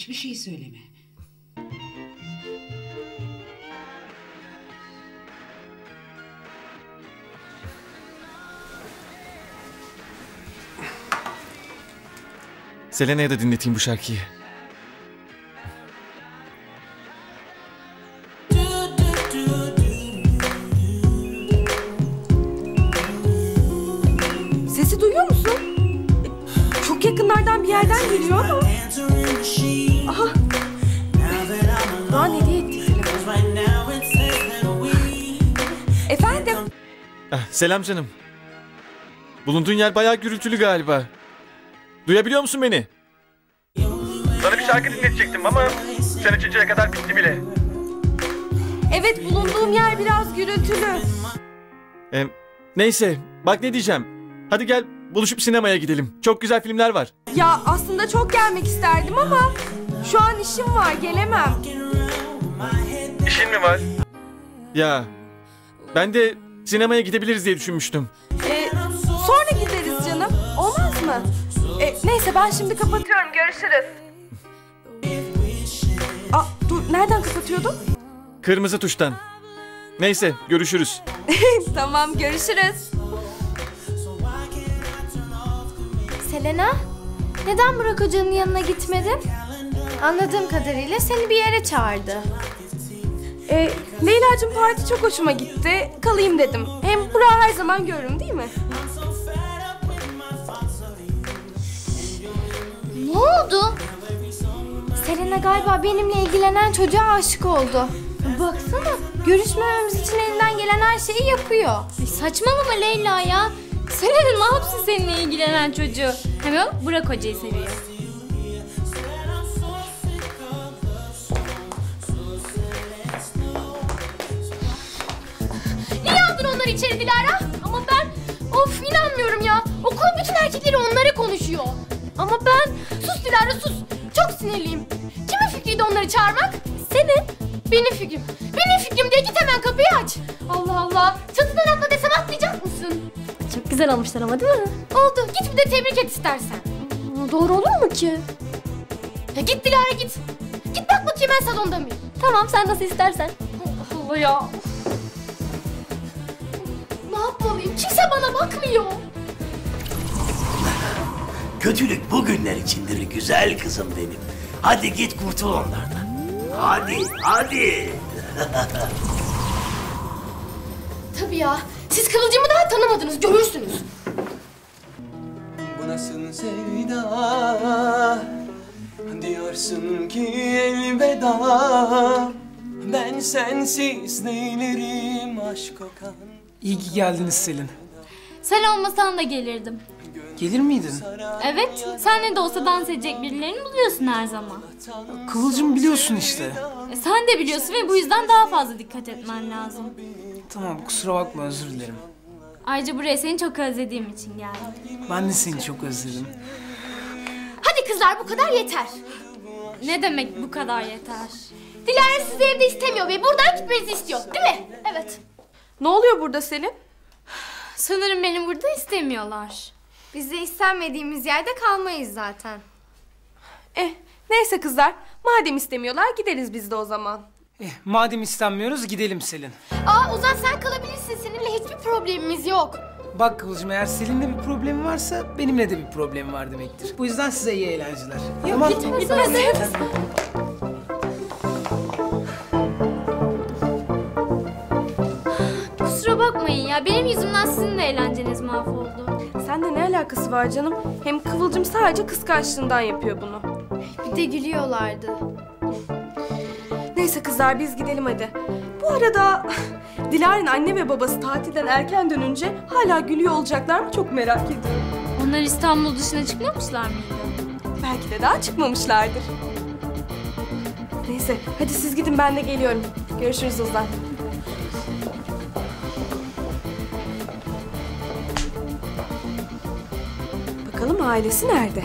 hiçbir şey söyleme. Selena'ya da dinleteyim bu şarkıyı. Sesi duyuyor musun? Çok yakınlardan bir yerden geliyor ama. Aha. Doğan hediye etti telefonu. Efendim? Ah, selam canım. Bulunduğun yer bayağı gürültülü galiba. Duyabiliyor musun beni? Sana bir şarkı dinletecektim ama sen açıncaya kadar bitti bile. Evet bulunduğum yer biraz gürültülü. Ee, neyse bak ne diyeceğim. Hadi gel buluşup sinemaya gidelim. Çok güzel filmler var. Ya aslında çok gelmek isterdim ama şu an işim var gelemem. İşin mi var? Ya ben de sinemaya gidebiliriz diye düşünmüştüm. Ee, sonra gideriz canım. Olmaz mı? Ee, neyse ben şimdi kapatıyorum. Görüşürüz. Aa, dur nereden kapatıyordum? Kırmızı tuştan. Neyse görüşürüz. tamam görüşürüz. Selena, neden Burak Hoca'nın yanına gitmedin? Anladığım kadarıyla seni bir yere çağırdı. Ee, Leyla'cığım parti çok hoşuma gitti. Kalayım dedim. Hem Burak'ı her zaman görürüm değil mi? Ne oldu? Selena galiba benimle ilgilenen çocuğa aşık oldu. Baksana, görüşmememiz için elinden gelen her şeyi yapıyor. Ay saçmalama Leyla ya. Selena ne yapsın seninle ilgilenen çocuğu? Hem o Burak Hoca'yı seviyor. Niye aldın onları içeri Dilara? Ama ben, of inanmıyorum ya. Okulun bütün erkekleri onlara konuşuyor. Ama ben, sus Dilara sus. Çok sinirliyim. Kimin fikriydi onları çağırmak? Senin. Benim fikrim güzel olmuşlar ama değil mi? Oldu. Git bir de tebrik et istersen. Doğru olur mu ki? Ya git Dilara git. Git bak bakayım ben salonda mıyım? Tamam sen nasıl istersen. Allah Allah ya. Ne yapmalıyım? Kimse bana bakmıyor. Kötülük bugünler içindir güzel kızım benim. Hadi git kurtul onlardan. Hadi, hadi. Tabii ya. Siz Kıvılcım'ı daha tanımadınız. Görürsünüz. Bu nasıl sevda Diyorsun ki elveda Ben sensiz neylerim aşk kokan İyi ki geldiniz Selin. Sen olmasan da gelirdim. Gelir miydin? Evet, sen ne de olsa dans edecek birilerini buluyorsun her zaman. Kıvılcım biliyorsun işte. E, sen de biliyorsun ve bu yüzden daha fazla dikkat etmen lazım. Tamam kusura bakma özür dilerim. Ayrıca buraya seni çok özlediğim için geldim. Ben de seni çok özledim. Hadi kızlar bu kadar yeter. Ne demek bu kadar yeter? Dilara sizi evde istemiyor ve buradan gitmenizi istiyor. Değil mi? Evet. Ne oluyor burada Selim? Sanırım beni burada istemiyorlar. Biz de istenmediğimiz yerde kalmayız zaten. Eh neyse kızlar. Madem istemiyorlar gideriz biz de o zaman. Eh, madem istenmiyoruz gidelim Selin. Aa Ozan sen kalabilirsin. Seninle hiçbir problemimiz yok. Bak Kıvılcım eğer Selin'le bir problemi varsa benimle de bir problemi var demektir. Bu yüzden size iyi eğlenceler. Tamam. Gitmeseniz. Kusura bakmayın ya, benim yüzümden sizin de eğlenceniz mahvoldu. Sende ne alakası var canım? Hem Kıvılcım sadece kıskançlığından yapıyor bunu. Bir de gülüyorlardı. Neyse kızlar biz gidelim hadi. Bu arada Dilara'nın anne ve babası tatilden erken dönünce hala gülüyor olacaklar mı çok merak ediyorum. Onlar İstanbul dışına çıkmamışlar mıydı? Belki de daha çıkmamışlardır. Neyse hadi siz gidin ben de geliyorum. Görüşürüz Ozan. Bakalım ailesi nerede?